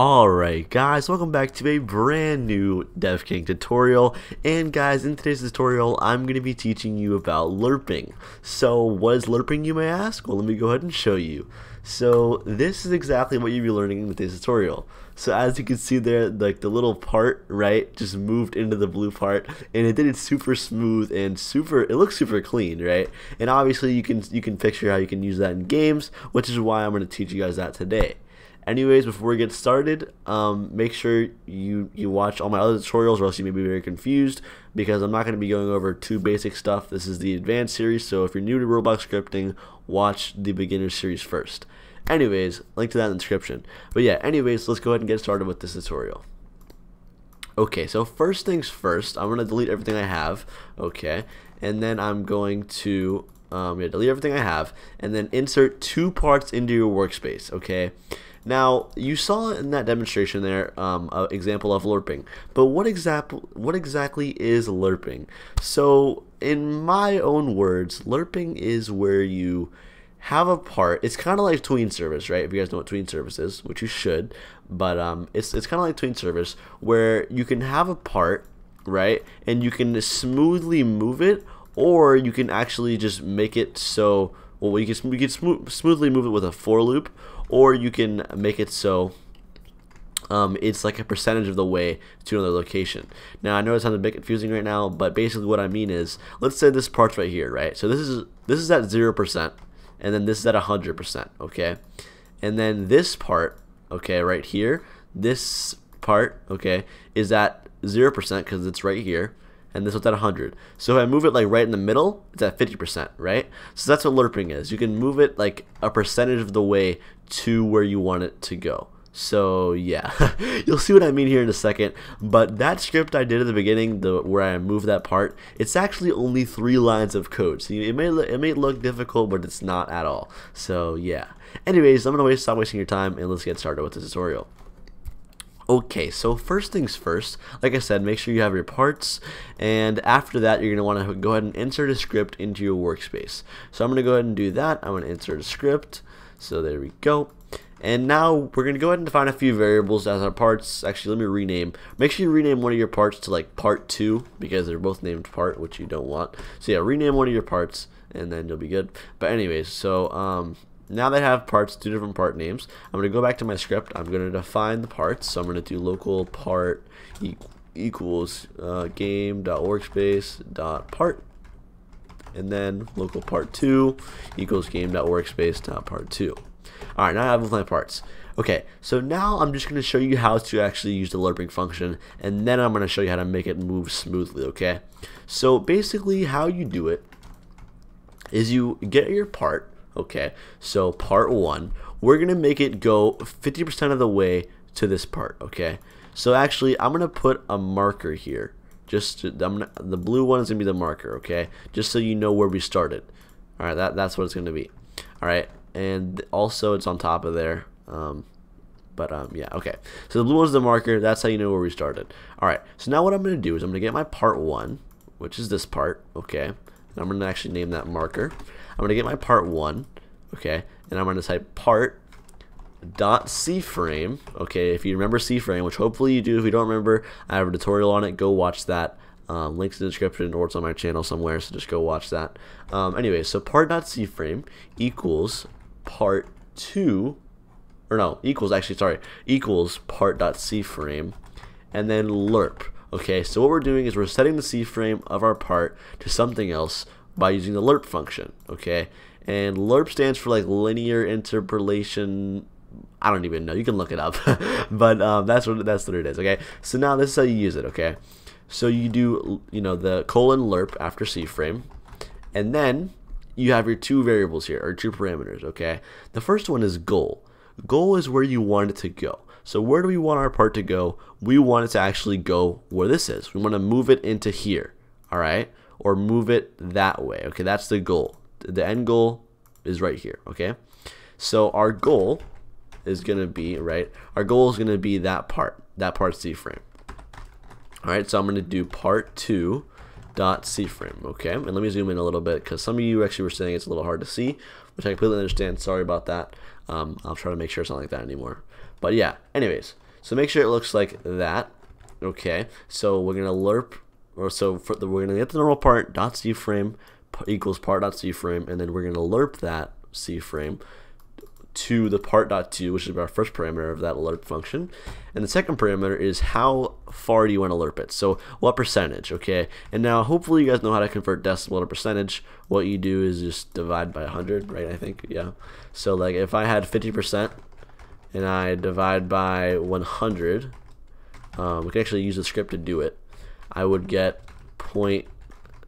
Alright guys, welcome back to a brand new DevKing tutorial and guys in today's tutorial I'm going to be teaching you about lerping. So what is lerping you may ask? Well let me go ahead and show you. So this is exactly what you'll be learning in today's tutorial. So as you can see there, like the little part, right, just moved into the blue part, and it did it super smooth and super. It looks super clean, right? And obviously you can you can picture how you can use that in games, which is why I'm going to teach you guys that today. Anyways, before we get started, um, make sure you, you watch all my other tutorials or else you may be very confused because I'm not going to be going over too basic stuff. This is the advanced series, so if you're new to Roblox scripting, watch the beginner series first. Anyways, link to that in the description. But yeah, anyways, let's go ahead and get started with this tutorial. Okay, so first things first, I'm going to delete everything I have, okay, and then I'm going to um, yeah, delete everything I have, and then insert two parts into your workspace, okay? Now, you saw in that demonstration there um, an example of lerping, but what, exactly what exactly is lerping? So, in my own words, lerping is where you have a part. It's kind of like tween service, right? If you guys know what tween service is, which you should, but um, it's it's kind of like tween service where you can have a part, right, and you can smoothly move it, or you can actually just make it so well you can you can smooth, smoothly move it with a for loop, or you can make it so um, it's like a percentage of the way to another location. Now I know it sounds a bit confusing right now, but basically what I mean is, let's say this part's right here, right? So this is this is at zero percent, and then this is at a hundred percent, okay? And then this part, okay, right here, this part, okay, is at zero percent because it's right here, and this one's at 100. So if I move it like right in the middle, it's at 50%, right? So that's what lerping is. You can move it like a percentage of the way to where you want it to go. So yeah, you'll see what I mean here in a second. But that script I did at the beginning, the where I moved that part, it's actually only three lines of code. So it may it may look difficult, but it's not at all. So yeah. Anyways, I'm gonna waste stop wasting your time and let's get started with the tutorial. Okay, so first things first, like I said, make sure you have your parts, and after that, you're going to want to go ahead and insert a script into your workspace. So I'm going to go ahead and do that. I'm going to insert a script. So there we go. And now we're going to go ahead and define a few variables as our parts. Actually, let me rename. Make sure you rename one of your parts to like part 2 because they're both named part, which you don't want. So yeah, rename one of your parts and then you'll be good. But anyways, so um, now that I have parts, two different part names, I'm going to go back to my script. I'm going to define the parts. So I'm going to do local part equals uh, game.workspace.part and then local part 2 equals game.workspace.part 2. Alright, now I have my parts. Okay, so now I'm just going to show you how to actually use the lerping function, and then I'm going to show you how to make it move smoothly, okay? So basically how you do it is you get your part, Okay, so part one, we're gonna make it go 50% of the way to this part. Okay, so actually, I'm gonna put a marker here. Just to, gonna, the blue one is gonna be the marker. Okay, just so you know where we started. All right, that that's what it's gonna be. All right, and also it's on top of there. Um, but um, yeah, okay. So the blue one's the marker. That's how you know where we started. All right. So now what I'm gonna do is I'm gonna get my part one, which is this part. Okay. And I'm gonna actually name that marker. I'm gonna get my part one, okay, and I'm gonna type part dot C-frame. Okay, if you remember C-frame, which hopefully you do. If you don't remember, I have a tutorial on it. Go watch that. Um, links in the description or it's on my channel somewhere, so just go watch that. Um, anyway, so part dot C-frame equals part two, or no, equals actually sorry, equals part dot C-frame, and then lerp. Okay, so what we're doing is we're setting the C-frame of our part to something else by using the lerp function, okay? And lerp stands for like linear interpolation. I don't even know. You can look it up, but um, that's what that's what it is. Okay. So now this is how you use it. Okay. So you do you know the colon lerp after C frame, and then you have your two variables here or two parameters. Okay. The first one is goal. Goal is where you want it to go. So where do we want our part to go? We want it to actually go where this is. We want to move it into here. All right or move it that way. Okay, that's the goal. The end goal is right here. Okay, so our goal is going to be, right, our goal is going to be that part, that part C frame. All right, so I'm going to do part two dot C frame. Okay, and let me zoom in a little bit because some of you actually were saying it's a little hard to see, which I completely understand. Sorry about that. Um, I'll try to make sure it's not like that anymore. But yeah, anyways, So make sure it looks like that. Okay, so we're gonna lerp, or so for the, we're gonna get the normal part dot c frame equals part dot c frame, and then we're gonna lerp that c frame to the part.2, which is our first parameter of that lerp function. And the second parameter is how far do you want to lerp it. So what percentage, okay? And now hopefully you guys know how to convert decimal to percentage. What you do is just divide by 100, right? I think, yeah. So like if I had 50% and I divide by 100, um, we can actually use the script to do it. I would get point,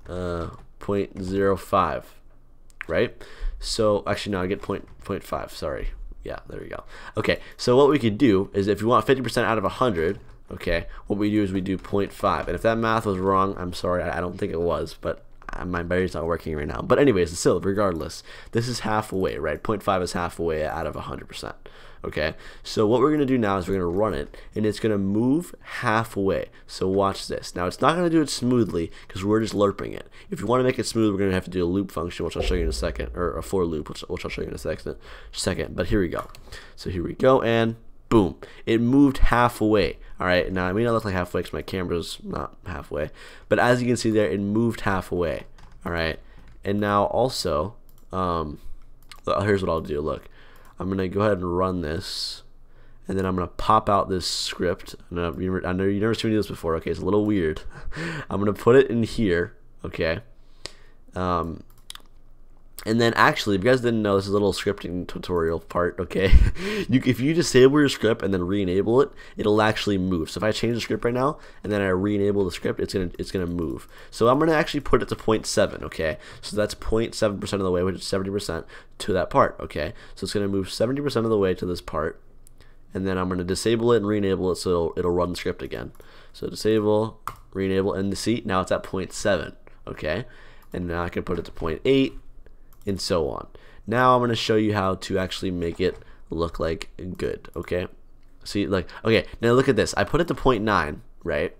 uh, 0.05, right? So actually, no, I get point point five. Sorry. Yeah, there we go. Okay, so what we could do is if you want 50% out of 100, okay, what we do is we do 0.5. And if that math was wrong, I'm sorry, I don't think it was, but uh, my brain's not working right now. But anyways, still, regardless, this is halfway, right? 0.5 is halfway out of 100% okay? So what we're going to do now is we're going to run it and it's going to move halfway. So watch this. Now it's not going to do it smoothly because we're just lerping it. If you want to make it smooth we're going to have to do a loop function which I'll show you in a second or a for loop which, which I'll show you in a second second. But here we go. So here we go and boom. It moved halfway all right? Now I mean I look like halfway because my camera's not halfway but as you can see there it moved halfway all right? And now also um, here's what I'll do. Look I'm going to go ahead and run this. And then I'm going to pop out this script. I know, I know you've never seen this before. Okay, it's a little weird. I'm going to put it in here. Okay. Um, and then actually, if you guys didn't know, this is a little scripting tutorial part, okay? you, if you disable your script and then re-enable it, it'll actually move. So if I change the script right now and then I re-enable the script, it's gonna it's gonna move. So I'm gonna actually put it to 0.7, okay? So that's 0.7% of the way, which is 70% to that part, okay? So it's gonna move 70% of the way to this part, and then I'm gonna disable it and re-enable it so it'll, it'll run the script again. So disable, re-enable, and see now it's at 0.7, okay? And now I can put it to 0.8 and so on. Now I'm going to show you how to actually make it look like good, okay? See, like, okay, now look at this. I put it to 0.9, right?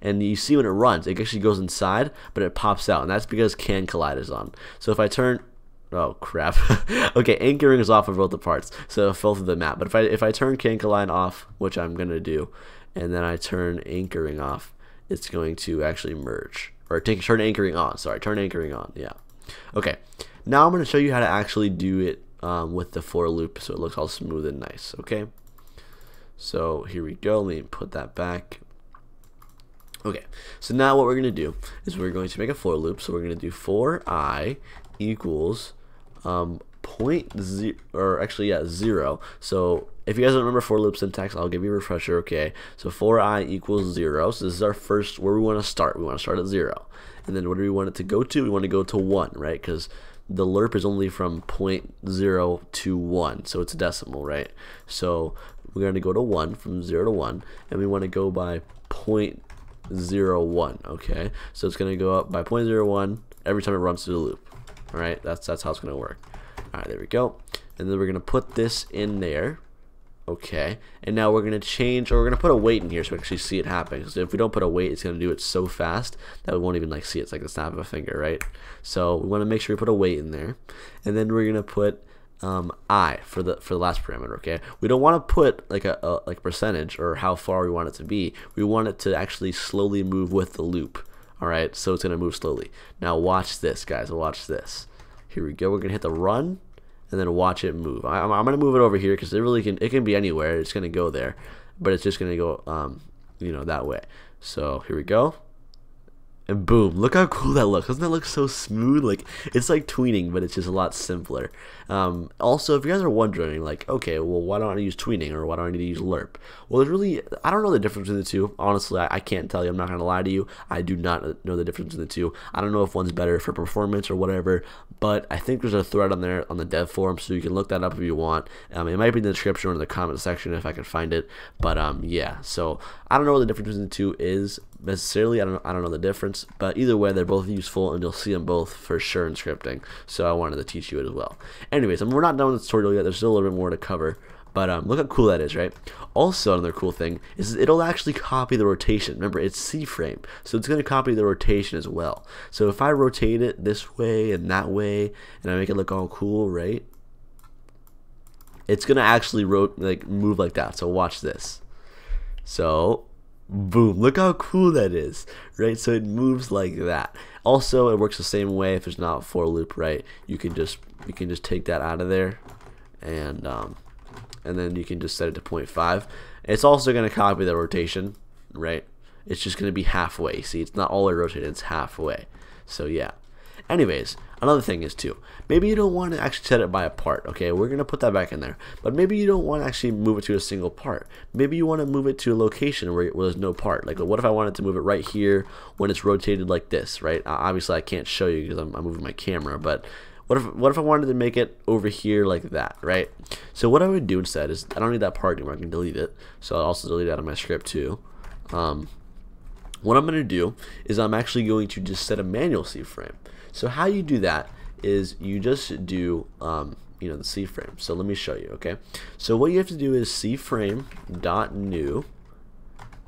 And you see when it runs, it actually goes inside, but it pops out, and that's because CanCollide is on. So if I turn, oh crap, okay, anchoring is off of both the parts, so it fell through the map. But if I if I turn CanCollide off, which I'm gonna do, and then I turn anchoring off, it's going to actually merge or take turn anchoring on. Sorry, turn anchoring on. Yeah. Okay. Now I'm going to show you how to actually do it um, with the for loop so it looks all smooth and nice, okay? So here we go. Let me put that back. Okay, so now what we're going to do is we're going to make a for loop. So we're going to do for i equals um, point zero, or actually, yeah, zero. So if you guys don't remember for loop syntax, I'll give you a refresher, okay? So for i equals zero. So this is our first, where we want to start. We want to start at zero. And then what do we want it to go to? We want to go to one, right? Because the lerp is only from 0.0 to 1 so it's a decimal right? So we're going to go to 1 from 0 to 1 and we want to go by 0.01 okay? So it's going to go up by 0.01 every time it runs through the loop all right? That's that's how it's going to work. All right there we go. And then we're going to put this in there Okay, and now we're going to change, or we're going to put a wait in here so we actually see it happen. Because if we don't put a wait, it's going to do it so fast that we won't even like see it. It's like the snap of a finger, right? So we want to make sure we put a wait in there, and then we're going to put um, i for the for the last parameter. Okay, we don't want to put like a, a like percentage or how far we want it to be. We want it to actually slowly move with the loop. All right, so it's to move slowly. Now watch this, guys. Watch this. Here we go. We're to hit the run and then watch it move. I, am going to move it over here because it really can it can be anywhere. It's going to go there, but it's just going to go um, you know that way. So here we go and boom. Look how cool that looks. Doesn't that look so smooth? Like it's like tweening but it's just a lot simpler. Um, also if you guys are wondering like okay well why don't I use tweening or why don't I need to use lerp? Well there's really I don't know the difference between the two. Honestly I, I can't tell you. I'm not gonna lie to you. I do not know the difference between the two. I don't know if one's better for performance or whatever but I think there's a thread on there on the dev forum so you can look that up if you want. Um, it might be in the description or in the comment section if I can find it but um, yeah. So I don't know what the difference between the two is necessarily. I don't I don't know the difference, but either way, they're both useful, and you'll see them both for sure in scripting. So I wanted to teach you it as well. Anyways, I mean, we're not done with the tutorial yet. There's still a little bit more to cover. But um, look how cool that is, right? Also, another cool thing is it'll actually copy the rotation. Remember, it's C-frame, so it's going to copy the rotation as well. So if I rotate it this way and that way, and I make it look all cool, right? It's going to actually like move like that. So watch this. So, boom, look how cool that is, right? So it moves like that. Also, it works the same way if it's not for loop, right? You can just you can just take that out of there and um, and then you can just set it to 0.5. It's also going to copy the rotation, right? It's just going to be halfway. See, it's not all the rotated, it's halfway. So yeah. Anyways, another thing is too, maybe you don't want to actually set it by a part, okay? We're going to put that back in there. But maybe you don't want to actually move it to a single part. Maybe you want to move it to a location where, where there's no part. Like, what if I wanted to move it right here when it's rotated like this, right? Obviously, I can't show you because I'm, I'm moving my camera, but what if what if I wanted to make it over here like that, right? So what I would do instead is I don't need that part anymore. I can delete it. So I'll also delete that in my script too. Um, what I'm going to do is I'm actually going to just set a manual C frame. So how you do that is you just do um, you know the C frame. So let me show you. Okay. So what you have to do is C frame dot new,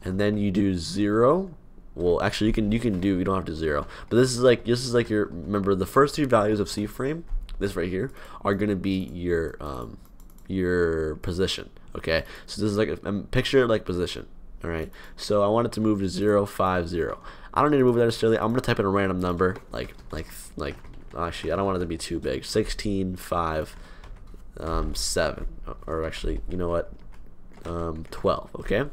and then you do zero well actually you can you can do you don't have to zero but this is like this is like your remember the first three values of C frame this right here are gonna be your um, your position okay so this is like a, picture like position all right so I want it to move to zero five zero I don't need to move that necessarily. I'm gonna type in a random number like like like actually I don't want it to be too big. 16 5 um, 7 or actually you know what? Um, 12 okay?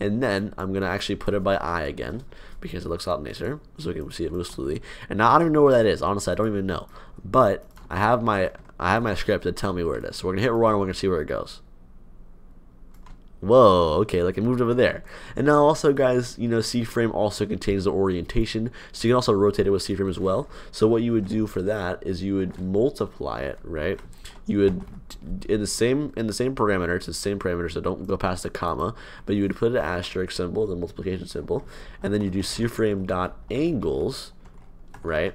And then I'm gonna actually put it by eye again because it looks a lot nicer so we can see it move slowly. And now I don't even know where that is honestly I don't even know. But I have my I have my script to tell me where it is. So we're gonna hit run and we're gonna see where it goes Whoa, okay, like it moved over there. And now also guys, you know, C-frame also contains the orientation, so you can also rotate it with C-frame as well. So what you would do for that is you would multiply it, right? You would in the same in the same parameter, it's the same parameter, so don't go past the comma, but you would put an asterisk symbol, the multiplication symbol, and then you do C-frame dot angles, right?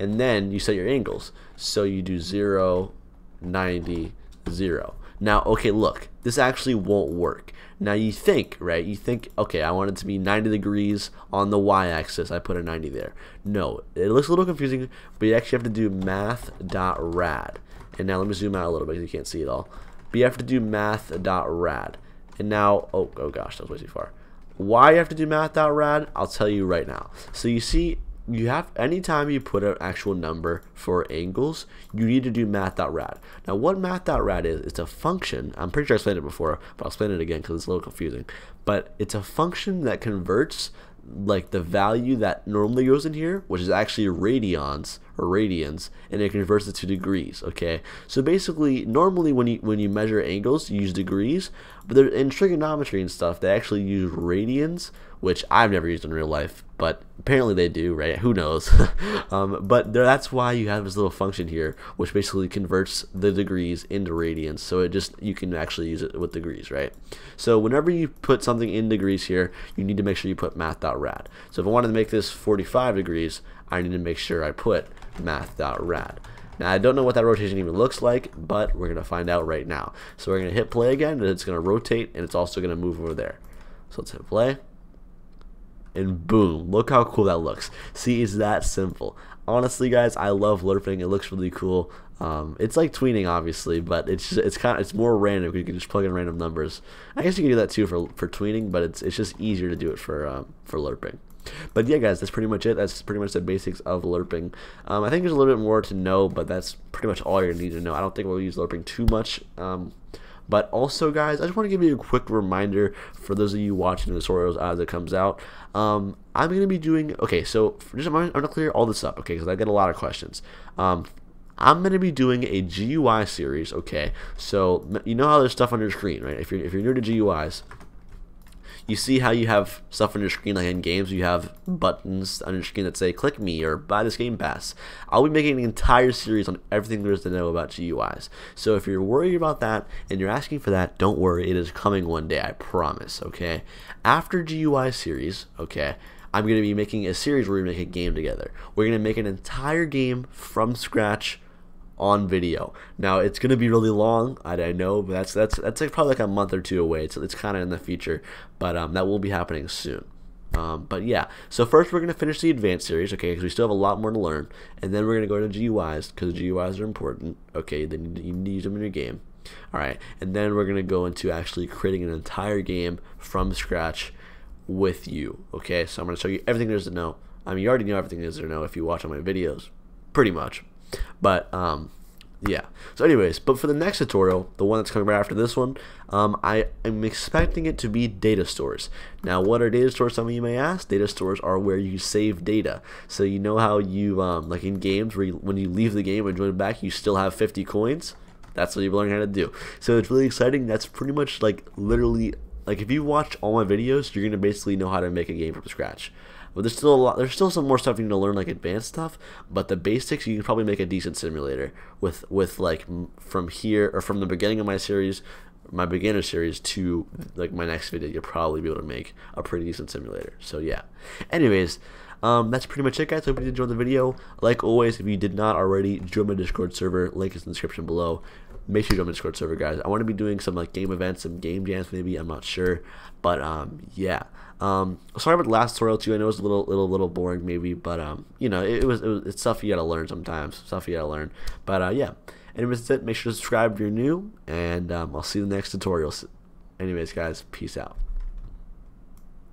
And then you set your angles. So you do 0, 90, 0. Now, okay, look, this actually won't work. Now you think, right? You think, okay, I want it to be 90 degrees on the y-axis. I put a 90 there. No, it looks a little confusing, but you actually have to do math.rad. And now let me zoom out a little bit because you can't see it all. But you have to do math.rad. And now, oh, oh gosh, that was way too far. Why you have to do math.rad, I'll tell you right now. So you see you have anytime you put an actual number for angles, you need to do math.rad. Now, what math.rad is, it's a function. I'm pretty sure I explained it before, but I'll explain it again because it's a little confusing. But it's a function that converts like the value that normally goes in here, which is actually radians or radians, and it converts it to degrees. Okay, so basically, normally when you when you measure angles, you use degrees, but in trigonometry and stuff, they actually use radians, which I've never used in real life, but apparently they do, right? Who knows? um, but that's why you have this little function here, which basically converts the degrees into radians. So it just you can actually use it with degrees, right? So whenever you put something in degrees here, you need to make sure you put math.rad. So if I wanted to make this 45 degrees, I need to make sure I put math.rad. Now, I don't know what that rotation even looks like, but we're going to find out right now. So we're going to hit play again, and it's going to rotate, and it's also going to move over there. So let's hit play. And boom, look how cool that looks. See, it's that simple. Honestly, guys, I love lerping. It looks really cool. Um, it's like tweening, obviously, but it's just, it's kind of it's more random. You can just plug in random numbers. I guess you can do that too for for tweening, but it's it's just easier to do it for um, for lerping. But yeah, guys, that's pretty much it. That's pretty much the basics of lerping. Um, I think there's a little bit more to know, but that's pretty much all you need to know. I don't think we'll use lerping too much. Um, but also, guys, I just want to give you a quick reminder for those of you watching the tutorials as it comes out. Um, I'm going to be doing, okay, so just, I'm going to clear all this up, okay, because I get a lot of questions. Um, I'm going to be doing a GUI series, okay? So, you know how there's stuff on your screen, right? If you're, if you're new to GUIs, you see how you have stuff on your screen like in games you have buttons on your screen that say click me or buy this game pass. I'll be making an entire series on everything there is to know about guis so if you're worried about that and you're asking for that don't worry. It is coming one day i promise okay? After gui series okay i'm going to be making a series where we make a game together. We're going to make an entire game from scratch on video. Now it's gonna be really long, I, I know, but that's that's that's like probably like a month or two away. So it's kind of in the future, but um, that will be happening soon. Um, but yeah, so first we're gonna finish the advanced series, okay? Because we still have a lot more to learn, and then we're gonna go to GUIs because GUIs are important. Okay, then you need to them in your game. All right, and then we're gonna go into actually creating an entire game from scratch with you. Okay, so I'm gonna show you everything there is to know. I mean, you already know everything there is to know if you watch all my videos, pretty much. But um, yeah. So, anyways, but for the next tutorial, the one that's coming right after this one, um, I am expecting it to be data stores. Now, what are data stores? Some of you may ask. Data stores are where you save data. So you know how you um, like in games where you, when you leave the game and join back, you still have 50 coins. That's what you're learning how to do. So it's really exciting. That's pretty much like literally like if you watch all my videos, you're gonna basically know how to make a game from scratch. But there's still a lot. There's still some more stuff you need to learn, like advanced stuff. But the basics, you can probably make a decent simulator with with like from here or from the beginning of my series, my beginner series to like my next video. You'll probably be able to make a pretty decent simulator. So yeah. Anyways. Um, that's pretty much it, guys. Hope you enjoyed the video. Like always, if you did not already, join my Discord server. Link is in the description below make sure you join my Discord server, guys. I want to be doing some like game events, some game jams, maybe. I'm not sure, but um, yeah. Um, sorry about the last tutorial too. I know it was a little, little, little boring, maybe, but um, you know, it, it, was, it was it's stuff you gotta learn sometimes. Stuff you gotta learn. But uh, yeah. Anyways, that's it. Make sure to subscribe if you're new, and um, I'll see you in the next tutorial. Anyways, guys, peace out.